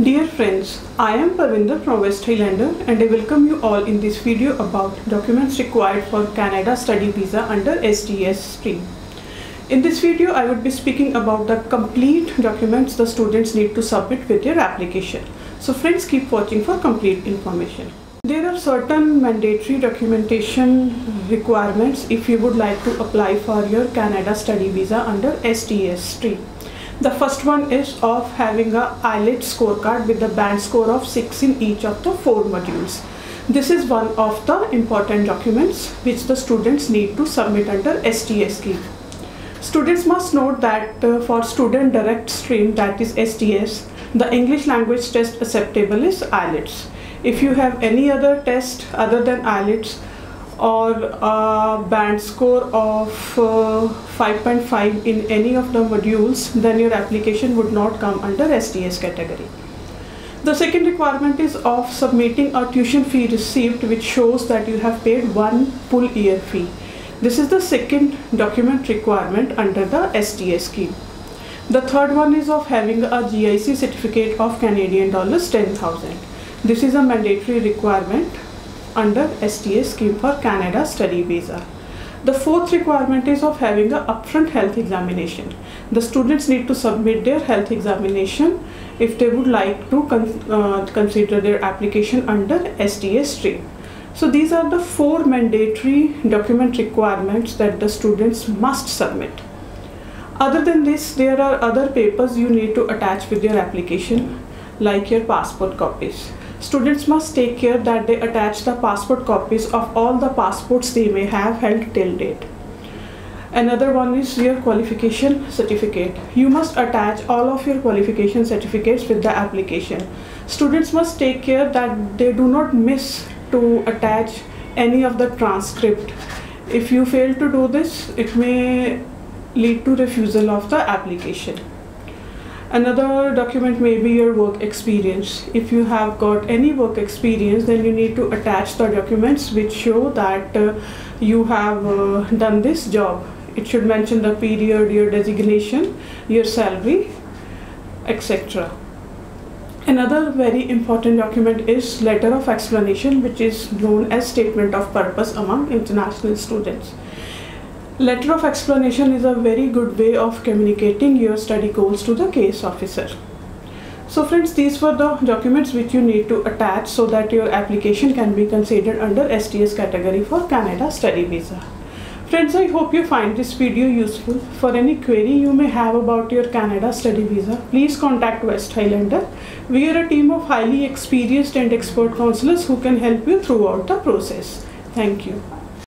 Dear friends, I am Parvinder from West Highlander and I welcome you all in this video about documents required for Canada study visa under SDS stream. In this video, I would be speaking about the complete documents the students need to submit with their application. So friends, keep watching for complete information. There are certain mandatory documentation requirements if you would like to apply for your Canada study visa under SDS stream. The first one is of having a IELTS scorecard with the band score of 6 in each of the four modules. This is one of the important documents which the students need to submit under SDS. Students must note that uh, for student direct stream that is SDS, the English language test acceptable is IELTS. If you have any other test other than IELTS, or a band score of uh, 5.5 in any of the modules, then your application would not come under SDS category. The second requirement is of submitting a tuition fee received which shows that you have paid one full year fee. This is the second document requirement under the SDS scheme. The third one is of having a GIC certificate of Canadian dollars 10,000. This is a mandatory requirement under SDS scheme for Canada study visa. The fourth requirement is of having a upfront health examination. The students need to submit their health examination if they would like to con uh, consider their application under SDS stream. So these are the four mandatory document requirements that the students must submit. Other than this, there are other papers you need to attach with your application like your passport copies. Students must take care that they attach the passport copies of all the passports they may have held till date. Another one is your qualification certificate. You must attach all of your qualification certificates with the application. Students must take care that they do not miss to attach any of the transcript. If you fail to do this, it may lead to refusal of the application. Another document may be your work experience. If you have got any work experience, then you need to attach the documents which show that uh, you have uh, done this job. It should mention the period, your designation, your salary, etc. Another very important document is letter of explanation which is known as statement of purpose among international students. Letter of explanation is a very good way of communicating your study goals to the case officer. So friends, these were the documents which you need to attach so that your application can be considered under SDS category for Canada study visa. Friends, I hope you find this video useful. For any query you may have about your Canada study visa, please contact West Highlander. We are a team of highly experienced and expert counselors who can help you throughout the process. Thank you.